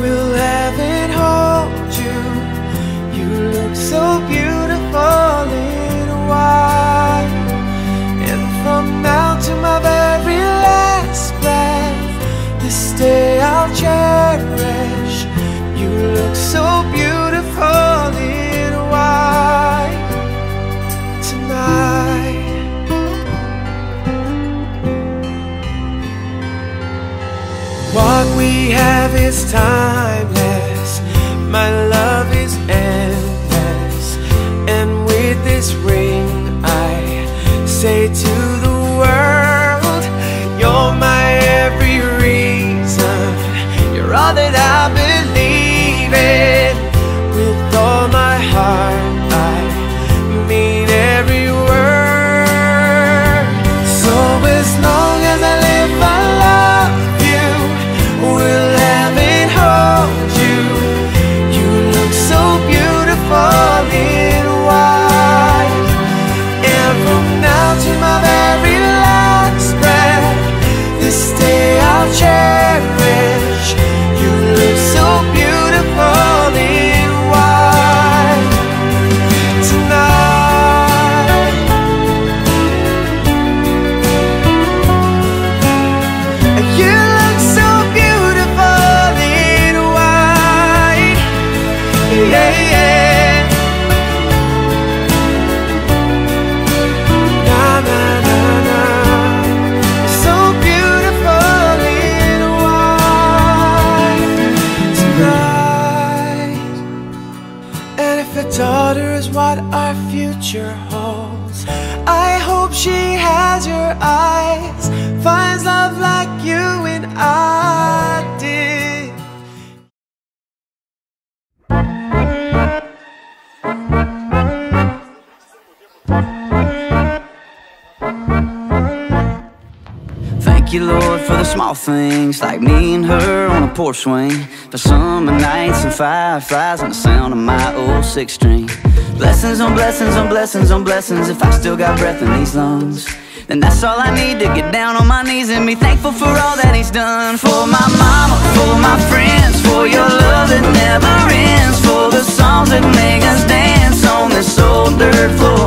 Will heaven hold you? You look so beautiful in white. And from now to my very last breath, this day I'll cherish. You look so beautiful in white tonight. What we have is timeless. Is what our future holds, I hope she has your eyes, finds love like you and I did. Thank you, Lord, for the small things like me and her on a porch swing. For summer nights and fireflies and the sound of my old six string. Blessings on blessings on blessings on blessings. If I still got breath in these lungs, then that's all I need to get down on my knees and be thankful for all that He's done. For my mama, for my friends, for your love that never ends. For the songs that make us dance on this old dirt floor.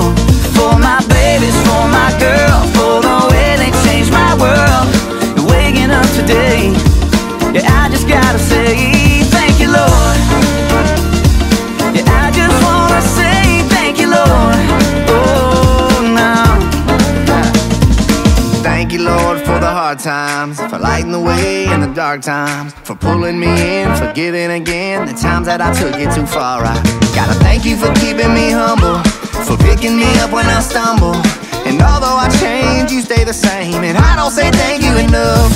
For my babies, for my girl, for the way they changed my world. Waking up today, yeah, I just gotta say hard times, for lighting the way in the dark times, for pulling me in, for giving again the times that I took it too far. I gotta thank you for keeping me humble, for picking me up when I stumble. And although I change, you stay the same. And I don't say thank you enough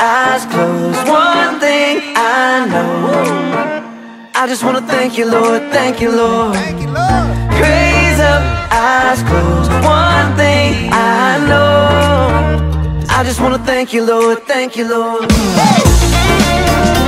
eyes closed. One thing I know. I just wanna thank you, Lord. Thank you, Lord. Thank you, Lord. Praise up, eyes closed. One thing I know. I just wanna thank you, Lord. Thank you, Lord. For